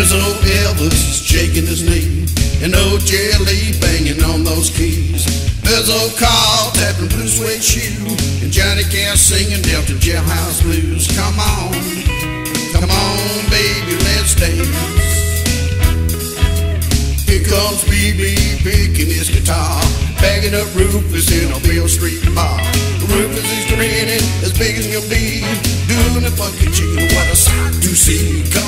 Elvis is shaking his knee, and old Jerry banging on those keys. There's old Carl tapping blue suede shoe, and Johnny Cash singing Delta Jailhouse Blues. Come on, come on, baby, let's dance. Here comes BB picking his guitar, bagging up Rufus in a Beale Street bar. Rufus is grinning as big as he'll be, doing the funky chicken. What a sight to see!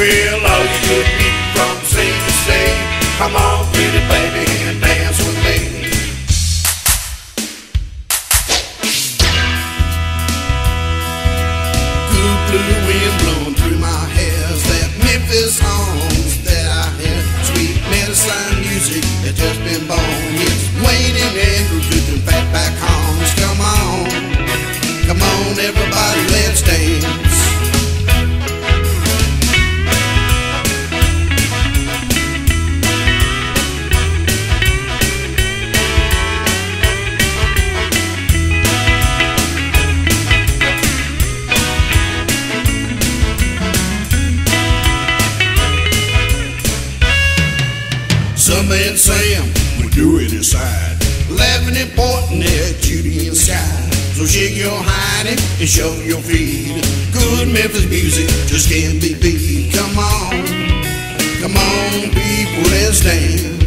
Well, all you good people from sea to sea, come on, pretty baby, and dance with me. Cool blue wind blowing through my hair. That Memphis songs that I hear. Sweet medicine music that just been born. It's Wayne and Andrew Some men Sam would do it inside, laughing and pointing at Judy and Sky. So shake your hiney and show your feet. Good Memphis music just can't be beat. Come on, come on, people, let's dance.